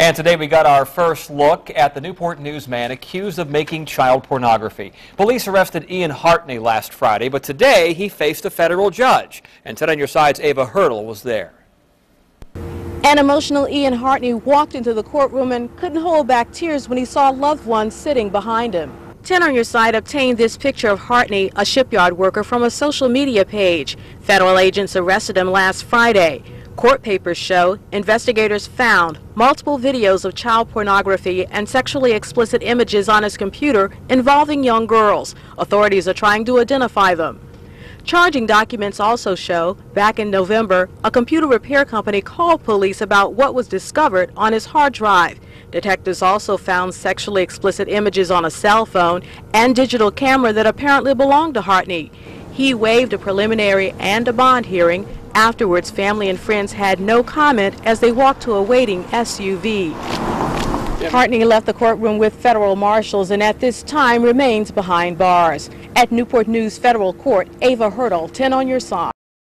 And today we got our first look at the Newport News man accused of making child pornography. Police arrested Ian Hartney last Friday, but today he faced a federal judge. And 10 on your side's Ava Hurdle was there. An emotional Ian Hartney walked into the courtroom and couldn't hold back tears when he saw loved ones sitting behind him. 10 on your side obtained this picture of Hartney, a shipyard worker, from a social media page. Federal agents arrested him last Friday. Court papers show investigators found multiple videos of child pornography and sexually explicit images on his computer involving young girls. Authorities are trying to identify them. Charging documents also show, back in November, a computer repair company called police about what was discovered on his hard drive. Detectives also found sexually explicit images on a cell phone and digital camera that apparently belonged to Hartney. He waived a preliminary and a bond hearing Afterwards, family and friends had no comment as they walked to a waiting SUV. Hartney left the courtroom with federal marshals and at this time remains behind bars. At Newport News Federal Court, Ava Hurdle, 10 on your side.